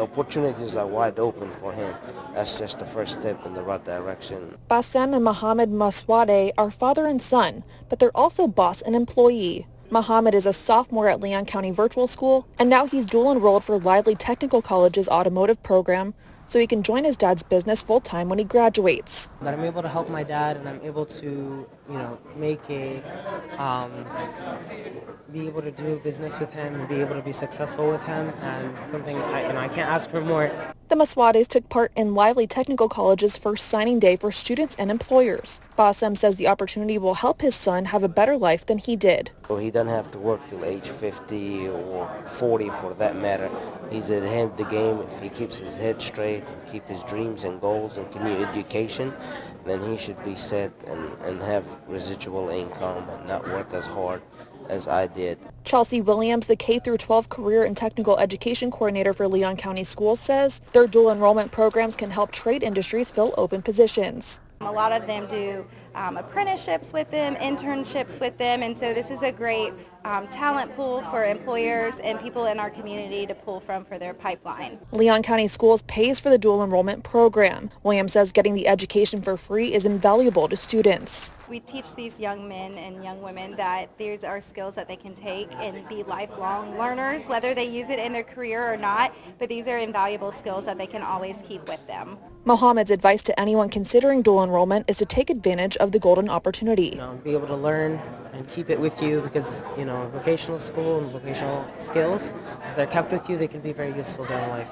the opportunities are wide open for him. That's just the first step in the right direction. Bassem and Mohammed Maswade are father and son, but they're also boss and employee. Mohammed is a sophomore at Leon County Virtual School, and now he's dual enrolled for Lively Technical College's automotive program, so he can join his dad's business full-time when he graduates. That I'm able to help my dad and I'm able to, you know, make a, um, be able to do business with him and be able to be successful with him and something, I, you know, I can't ask for more. The Maswades took part in Lively Technical College's first signing day for students and employers. Bassem says the opportunity will help his son have a better life than he did. So he doesn't have to work till age 50 or 40 for that matter. He's at the end of the game. If he keeps his head straight and keep his dreams and goals and continue education, then he should be set and, and have residual income and not work as hard as I did. Chelsea Williams, the K-12 Career and Technical Education Coordinator for Leon County Schools, says their dual enrollment programs can help trade industries fill open positions. A lot of them do um, apprenticeships with them, internships with them, and so this is a great um, talent pool for employers and people in our community to pull from for their pipeline. Leon County Schools pays for the dual enrollment program. Williams says getting the education for free is invaluable to students. We teach these young men and young women that these are skills that they can take and be lifelong learners, whether they use it in their career or not, but these are invaluable skills that they can always keep with them. Mohammed's advice to anyone considering dual enrollment is to take advantage of the golden opportunity. You know, be able to learn and keep it with you because, you know, vocational school and vocational skills, if they're kept with you, they can be very useful down life.